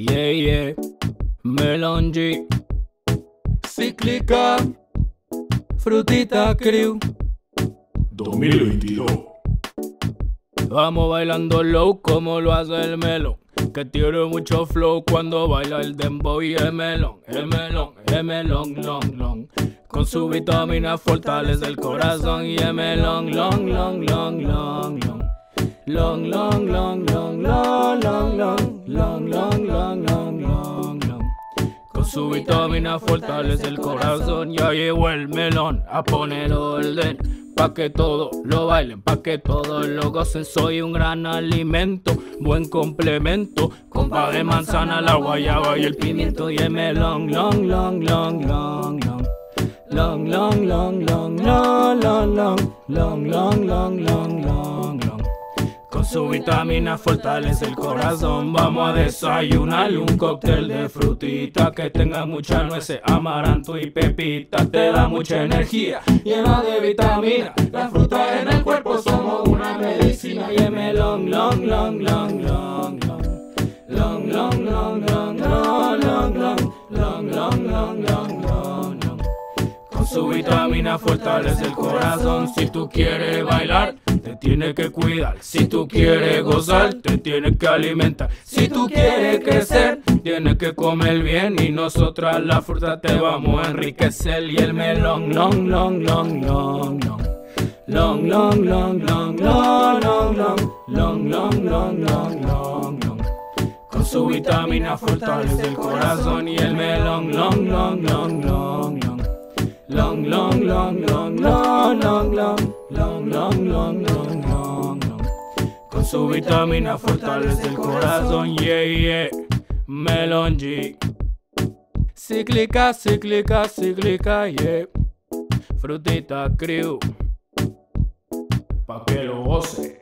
Yeah, yeah. Melon G. Cíclica. Frutita Crew. 2022. Vamos bailando low como lo hace el melón. Que tiene mucho flow cuando baila el dembow y el melón, el melón, el melón, long, long. Con su vitamina fortalece el corazón y el melón, long, long, long, long, long. Long, long, long, long, long, long, long, long, long, long, su vitamina fortalece el corazón. Ya llegó el melón a poner orden. Pa' que todos lo bailen, pa' que todos lo gocen. Soy un gran alimento, buen complemento. Compa de manzana, la guayaba y el pimiento. Y el melón, long, long, long, long, long. Long, long, long, long, long, long, long, long, long, long, long, su vitamina fortalece el corazón. Vamos a desayunar un cóctel de frutita que tenga mucha nueces, amaranto y pepita. Te da mucha energía, llena de vitamina. Las frutas en el cuerpo somos una medicina. Y el melón, long, long, long, long, long. Long, long, long, long, long, long, long, long, long, long, long, long, long. Con su vitamina fortalece el corazón. Si tú quieres bailar, tienes que cuidar. Si tú quieres gozar, te tienes que alimentar. Si tú quieres crecer, tienes que comer bien. Y nosotras la fruta te vamos a enriquecer. Y el melón, long, long, long, long, long. Long, long, long, long, long, long, long, long, long, long, long, long, long. Con su vitamina fortalece el corazón y el melón, long, long, long, long, long. Long, long, long, long, long, long, long, long, Con su vitamina fortalece el corazón, yeah, yeah. Melon G. Cíclica, cíclica, cíclica, yeah. Frutita crew. Pa' que lo goce.